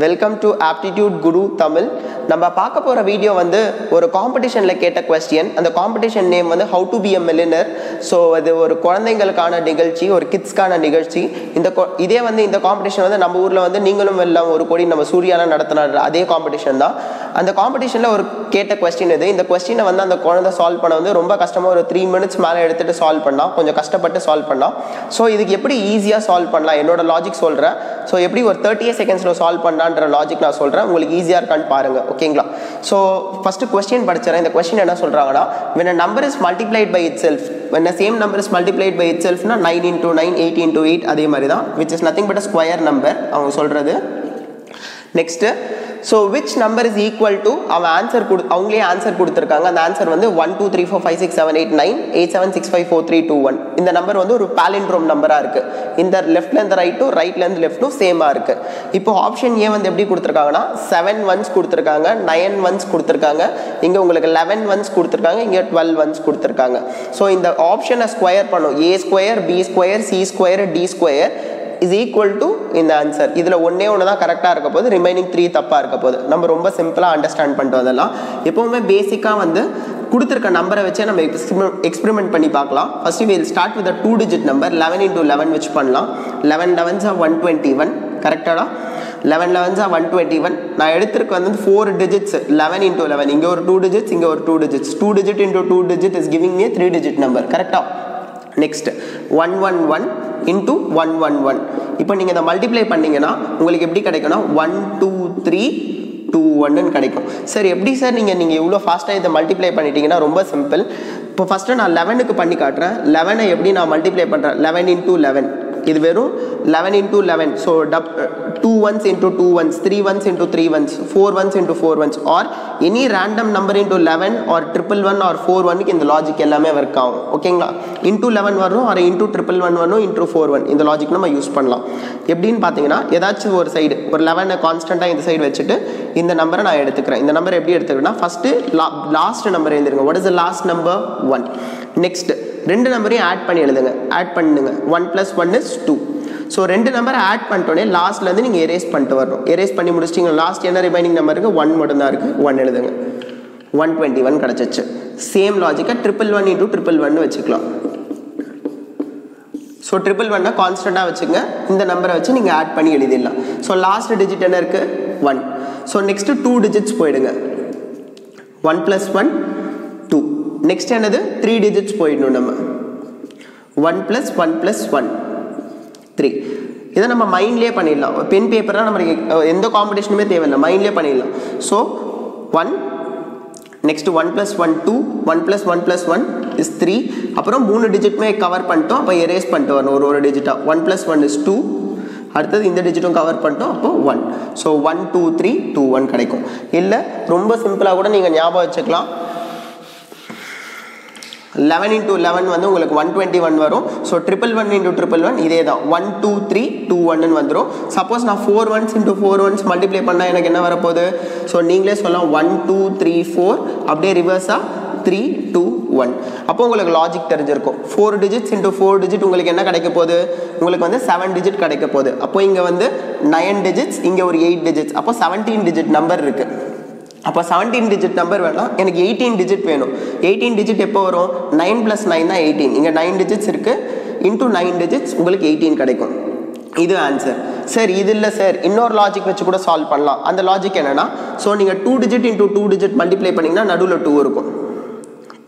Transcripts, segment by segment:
Welcome to aptitude Guru Tamil நம்ம பார்க்க போகிற வீடியோ வந்து ஒரு காம்படிஷனில் கேட்ட கொஸ்டின் அந்த காம்படிஷன் நேம் வந்து how to be a millionaire so அது ஒரு குழந்தைங்களுக்கான நிகழ்ச்சி ஒரு கிட்ஸ்க்கான நிகழ்ச்சி. இந்த கொ- இதே வந்து இந்த காம்படிஷன் வந்து நம்ம ஊரில் வந்து நீங்களும் எல்லாம் ஒரு கோடி நம்ம சூர்யாலாம் நடத்தினார் அதே காம்படிஷன் தான். அந்த காம்படிஷனில் ஒரு கேட்ட கொஸ்டின் இது. இந்த கொஸ்டினை வந்து அந்த குழந்தை சால்வ் பண்ண வந்து ரொம்ப கஷ்டமாக ஒரு த்ரீ மினிட்ஸ் மேலே எடுத்துகிட்டு சால்வ் பண்ணால் கொஞ்சம் கஷ்டப்பட்டு சால்வ் பண்ணால் ஸோ இதுக்கு எப்படி ஈஸியாக சால்வ் பண்ணலாம்? என்னோட லாஜிக் சொல்கிறேன் ஸோ எப்படி ஒரு தேர்ட்டியே செகண்ட்ஸில் சால்வ் பண்ணான்ற லாஜிக் நான் சொல்கிறேன் உங்களுக்கு ஈஸியாக இருக்கான்னு பாருங்கள் ஓகேங்களா ஸோ ஃபஸ்ட்டு கொஸ்டின் படிச்சிடறேன். இந்த கொஸ்டின் என்ன சொல்கிறாங்கன்னா when number is multiplied by itself when a same number is multiplied by itself னா nine into nine eight into eight அதே மாதிரி தான் which is nothing but square number அவங்க சொல்கிறது next so which number is equal to அவன் answer கொடு அவங்களே answer கொடுத்துருக்காங்க. அந்த ஆன்சர் வந்து one two three four five six seven eight nine eight seven six five four three two one இந்த number வந்து ஒரு பேலிண்ட்ரோம் நம்பராக இருக்குது இந்த லெஃப்ட்லேருந்து ரைட்டும் ரைட்லேருந்து லெஃப்ட்டும் சேமாக இருக்குது இப்போ ஆப்ஷன் ஏ வந்து எப்படி கொடுத்துருக்காங்கன்னா செவன் ஒன்ஸ் கொடுத்துருக்காங்க நயன் ஒன்ஸ் கொடுத்துருக்காங்க. இங்கே உங்களுக்கு லெவன் ஒன்ஸ் கொடுத்துருக்காங்க இங்கே டுவெல் ஒன்ஸ் கொடுத்துருக்காங்க. ஸோ இந்த ஆப்ஷனை ஸ்கொயர் பண்ணும். A square B square C square D square is equal to இந்த ஆன்சர் இதில் ஒன்றே ஒன்று தான் கரெக்டாக இருக்க போது ரிமைனிங் த்ரீ தப்பாக இருக்க போது நம்ம ரொம்ப சிம்பிளாக அண்டர்ஸ்டாண்ட் பண்ணிட்டு அதெல்லாம். எப்போவுமே பேசிக்காக வந்து கொடுத்துருக்க நம்பரை வச்சே நம்ம எக்ஸ்பிரிமெண்ட் பண்ணி பார்க்கலாம். First will start with two digit number eleven into eleven வச்சு பண்ணலாம். லெவன் லெவன்ஸா ஒன் டுவெண்ட்டி ஒன் கரெக்டாடா லெவன் லெவன்ஸா ஒன் டுவெண்ட்டி ஒன் நான் எடுத்திருக்க வந்து four digits eleven into eleven இங்கே ஒரு டூ டிஜிட்ஸ் இங்கே ஒரு two digits two digit into two digit is giving me three digit number கரெக்டாக next one one one into one one one இப்போ நீங்கள் இதை மல்டிப்ளை பண்ணீங்கன்னா உங்களுக்கு எப்படி கிடைக்கும்னா ஒன் டூ த்ரீ டூ ஒன்னு கிடைக்கும். சார் எப்படி சார் நீங்கள் நீங்கள் இவ்வளோ ஃபாஸ்ட்டாக இதை மல்டிப்ளை பண்ணிட்டீங்கன்னா ரொம்ப சிம்பிள் இப்போ ஃபஸ்ட்டு நான் லெவனுக்கு பண்ணி காட்டுறேன். லெவனை எப்படி நான் மல்டிப்ளை பண்ணுறேன் லெவன் இன்டூ லெவன் இது வெறும் eleven into eleven so dub two ones into two ones three ones into three ones four ones into four ones or any random number into eleven or triple one or four ஒன்னுக்கு இந்த logic எல்லாமே work ஆகும். ஓகேங்களா into eleven வரும் or into triple one வரும் into four one இந்த logic நம்ம use பண்ணலாம். எப்படின்னு பார்த்தீங்கன்னா ஏதாச்சும் ஒரு சைடு ஒரு லெவனை கான்ஸ்டண்ட்டாக இந்த சைடு வச்சுட்டு இந்த நம்பரை நான் எடுத்துக்கிறேன். இந்த நம்பர் எப்படி எடுத்துக்கிறேன்னா first last number எழுந்திருங்க what is the last number one next ரெண்டு நம்பரையும் ஆட் பண்ணி எழுதுங்க. ஆட் பண்ணுங்க. One plus one is two so ரெண்டு நம்பரை ஆட் பண்ணிட்டோன்னே லாஸ்ட்லேருந்து நீங்கள் எரேஸ் பண்ணிட்டு வரணும். எரேஸ் பண்ணி முடிச்சிட்டிங்க லாஸ்ட் என்ன ரிமைனிங் நம்பர் இருக்குது ஒன் மட்டும் தான் இருக்குது ஒன் எழுதுங்க ஒன் டுவெண்ட்டி ஒன் கிடச்சிச்சு same லாஜிக்காக triple one into triple one வச்சுக்கலாம். ஸோ ட்ரிபிள் ஒன்னை கான்ஸ்டண்ட்டாக வச்சுங்க. இந்த நம்பரை வச்சு நீங்கள் ஆட் பண்ணி எழுதிடலாம். ஸோ லாஸ்ட் டிஜிட் என்ன இருக்குது one so next two digits போயிடுங்க. One plus one two next என்னது? த்ரீ டிஜிட்ஸ் போயிடணும் நம்ம. One plus one plus one three இதை நம்ம மைண்ட்லேயே பண்ணிடலாம். பென் பேப்பர்லாம் நம்ம எந்த காம்படிஷனுமே தேவையில்லை. மைண்ட்லேயே பண்ணிடலாம். So one next one plus one two one plus one plus one is three அப்புறம் மூணு டிஜிட்டுமே கவர் பண்ணிட்டோம். அப்போ எரேஸ் பண்ணிட்டு வரணும் ஒரு ஒரு டிஜிட்டாக one plus one is two அடுத்தது இந்த டிஜிட்டும் கவர் பண்ணிட்டோம். அப்போ one so one two three two one கிடைக்கும். இல்லை ரொம்ப சிம்பிளாக கூட நீங்கள் ஞாபகம் வச்சுக்கலாம். லெவன் இன்டூ லெவன் வந்து உங்களுக்கு ஒன் டுவெண்ட்டி ஒன் வரும். So triple one into triple one இதே தான் ஒன் டூ த்ரீ டூ ஒன்னு வந்துடும் சப்போஸ் நான் four ones into four ones multiply பண்ணால் எனக்கு என்ன வரப்போகுது? ஸோ நீங்களே சொல்லலாம். ஒன் டூ த்ரீ ஃபோர் அப்படியே ரிவர்ஸாக த்ரீ டூ ஒன் அப்போ உங்களுக்கு லாஜிக் தெரிஞ்சிருக்கும். Four digits into four digit உங்களுக்கு என்ன கிடைக்க போகுது? உங்களுக்கு வந்து செவன் டிஜிட் கிடைக்க போகுது. அப்போ இங்கே வந்து நயன் டிஜிட்ஸ் இங்கே ஒரு எயிட் டிஜிட்ஸ் அப்போ செவன்டீன் டிஜிட் நம்பர் இருக்குது அப்போ செவன்டீன் டிஜிட் நம்பர் வேணாம் எனக்கு எயிட்டீன் டிஜிட் வேணும். எயிட்டீன் டிஜிட் எப்போ வரும்? நைன் ப்ளஸ் நைன் தான் எயிட்டீன் இங்கே நைன் டிஜிட்ஸ் இருக்குது இன்டூ நைன் டிஜிட்ஸ் உங்களுக்கு எயிட்டீன் கிடைக்கும். இது ஆன்சர் சார் இது இல்லை சார் இன்னொரு லாஜிக் வச்சு கூட சால்வ் பண்ணலாம். அந்த லாஜிக் என்னென்னா ஸோ நீங்கள் two digit into two digit multiply பண்ணிங்கன்னா நடுவில் டூ இருக்கும்.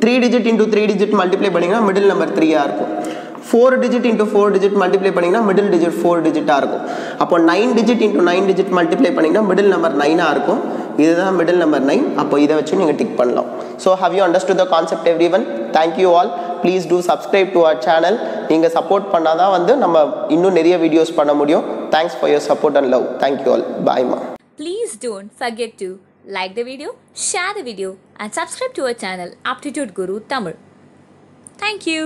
Three digit into three digit multiply பண்ணிங்கன்னா மிடில் நம்பர் த்ரீயாக இருக்கும். Four digit into four digit multiply பண்ணிங்கன்னா மிடில் டிஜிட் ஃபோர் டிஜிட்டாக இருக்கும். அப்போ nine digit into nine digit multiply பண்ணிங்கன்னா மிடில் நம்பர் நைனாக இருக்கும். இதுதான் மிடில் நம்பர் நைன் அப்போ இதை வச்சு நீங்கள் டிக் பண்ணலாம். So how you understood the concept everyone thank you all please do subscribe to our channel நீங்கள் சப்போர்ட் பண்ணால் தான் வந்து நம்ம இன்னும் நிறைய வீடியோஸ் பண்ண முடியும். Thanks for your support and love thank you all பாய்மா please don't forget to like the video, share the video, and subscribe to our channel Aptitude Guru Tamil. Thank you.